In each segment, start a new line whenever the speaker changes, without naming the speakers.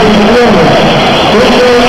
Thank.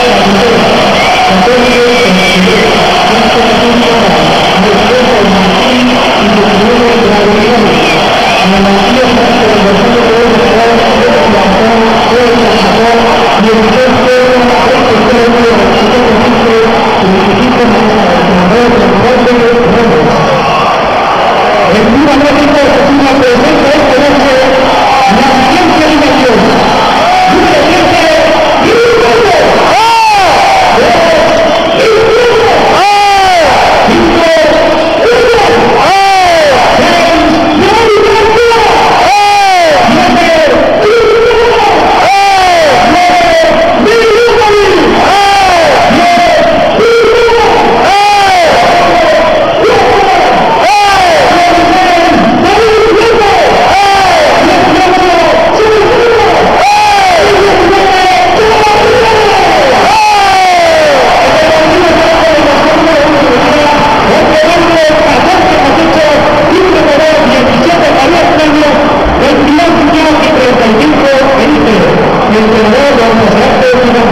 Allah'ın rahmetiyle